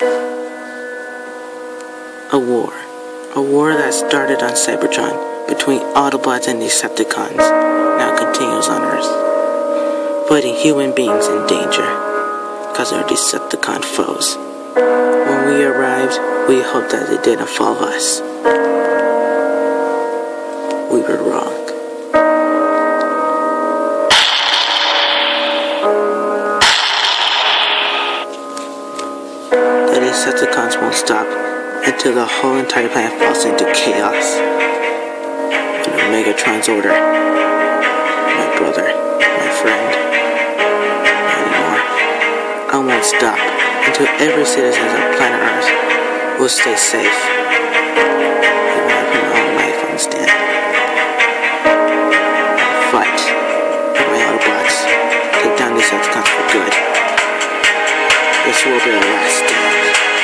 A war. A war that started on Cybertron between Autobots and Decepticons now continues on Earth, putting human beings in danger because they're Decepticon foes. When we arrived, we hoped that they didn't follow us. We were wrong. The Decepticons won't stop until the whole entire planet falls into chaos. Under Megatron's order, my brother, my friend, anymore. I won't stop until every citizen of planet Earth will stay safe. I put my own life on the stand. Fight my Autobots. Take down these Decepticons for good this will be our last